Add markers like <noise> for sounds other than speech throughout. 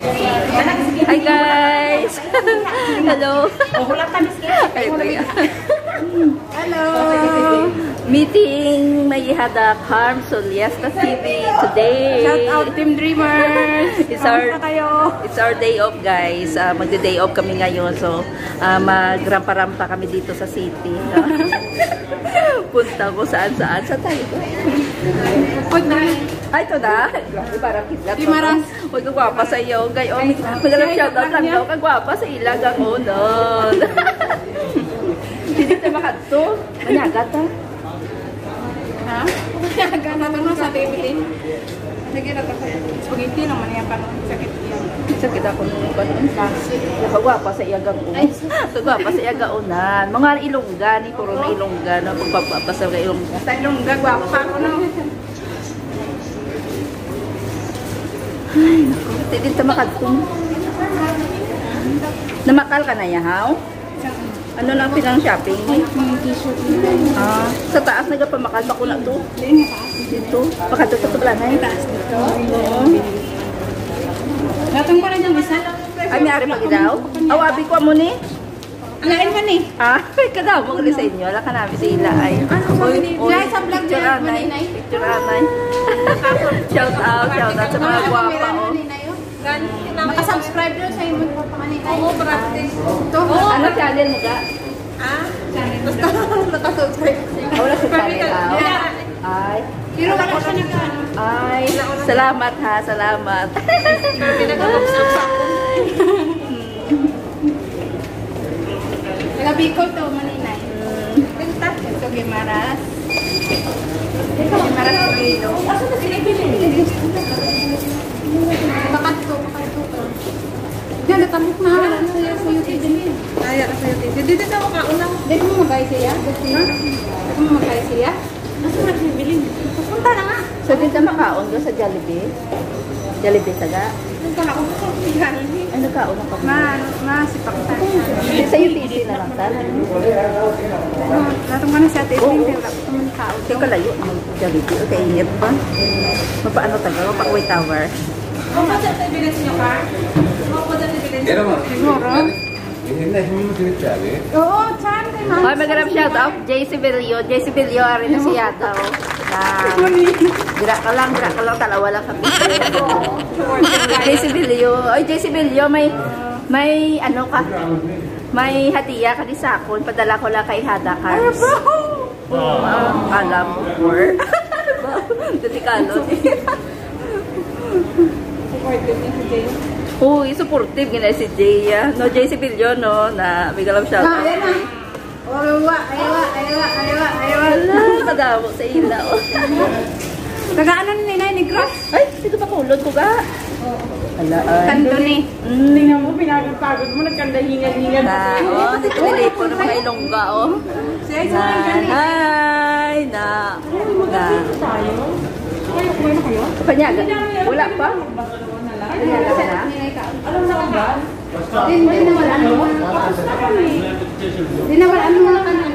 Hi guys! <laughs> Hello! Taga. Hello! <laughs> Meeting Mayihada Harm Soliesta TV today. Shout out Team Dreamers! <laughs> It's our, kayo? it's our day off guys. Uh, Magde-day off kami ngayon. So, uh, magrampa-rampa kami dito sa city. no? <laughs> Punta ko saan-saan. Saan tayo? Pag Ay, ito na. Grabe, parang kidlat. Di maras. Huwag kagwapa sa iyo. Gayon, magalang shoutout lang daw. Kagwapa sa ilag ang unon. <laughs> Hindi tayo makadto. Manyagat ha. Ha? Kaya na ito sa Davidin. Sige na ito. Spaghetti naman yan pa sakit yan. Sakit ako nung banon. Kagwapa sa iyagang unon. Kagwapa sa iyagang unan. Mga ilongga ni puro na ilongga. No? Pagpapapa sa ilongga. Sa ilong gagwa pa ako no. Hindi din tayo makadto. Namakal ka na yahaw? Ano lang pinang shopping? Ah, sa taas nagapamakal ba ko na to? Dito. Baka to sa tuplanan. Taas dito. Oo. Gatong pa rin yung isa. Ay, may ari pag daw. Awabi ko mo ni. Alain man eh. Ah, <laughs> kada mo rin sa inyo. Wala ka namin sila ay. Uy, uy. Dahil sa vlog Picture niya, anay. maninay. Picture anay. <laughs> shout out, shout out sa mga guwapa oh. Makasubscribe doon sa imo pa kanina. Oo, practice. Ito. Ano channel mo ga? Ah, basta <laughs> nakasubscribe. Ah, wala sa channel ah. Ay. Pero wala siya nag ano. Ay, salamat ha, salamat. Taga Bicol to, Maninay. Pinta. Ito, Gimaras. Gimaras Iloilo. Pakanto, pakanto to. Yan, natamok na. Wala na siya sa YouTube din. Kaya sa YouTube. Dito na ako kaunang. Dito mo magay siya? Dito mo magay siya? Nasa na siya bilhin? Punta na nga. So, ka makaon doon sa Jollibee? Jollibee taga? Punta na ako sa Jollibee. Ay, nagkaon na pa. Ma, ma, si Pakistan. Hindi sa UTC na lang tal. Latong ka na sa atin. Ko tao. Ikaw ang Jollibee. Okay, ingat pa. Mapaano taga? Mapakaway tower. Ka? Oo, chan kay ma'am. Hoy, magandang shout out. JC Vilio. JC Vilio, ari na siya daw. Dira ka lang, dira ka lang, talawa lang kami. JC Vilio. Oy, JC Vilio, may, may, ano ka, may hadiah ka di sa. Padala ko lang kay Hada Cars. Uh, alam mo, for. Dati kalot. Uy, supportive gina si Jay. ah. No, Jay si Vilio, no, na may galam out. Ah, yan na. Aywa, aywa, aywa, aywa, aywa. Wala, kadamo sa ilaw. Taga ano ni Ninay ni Cross? Ay, dito pa kulod ko ga. Ala, ay. Kando ni. Mm. Tingnan mo, pinagpagod mo, nagkanda-hingal-hingal. Na, oh, dito nilipo ng mga ilongga, oh. Siya, Na, hi, na, na. Panyaga, wala pa? Panyaga ka na? Alam na ba? Din na wala ano. Din na wala ano mga kanan.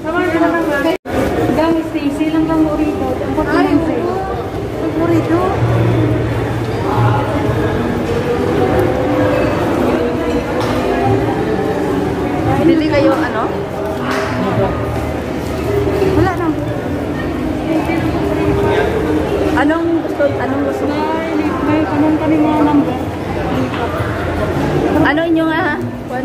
Tama na naman. Gamit Stacy lang lang mo rito. Ang May kanon kami mga number. Ano inyong, ah? Kwan?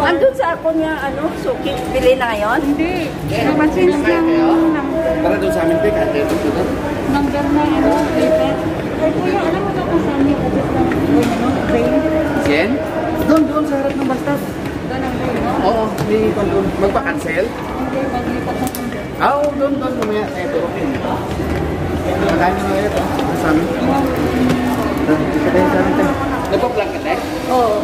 Andun sa ako niya, ano, suki, bili na ngayon? Hindi. Parsin lang number. Tara doon sa amin, Pek. Ate, ito dito. Number na ano, paper. Ay, kuya, alam mo na kung saan yung kapit ng ano, train? Sien? Doon, doon sa harap ng basta. Doon ang train, no? Oo, may doon. Magpa-cancel? Hindi, maglipat ng number. Ah, Oo, doon, doon. Mamaya, tayo to. Na ngayon ito? Sa amin. Dito tayo sa amin tayo. Nagpa-vlog ka tayo? Oo.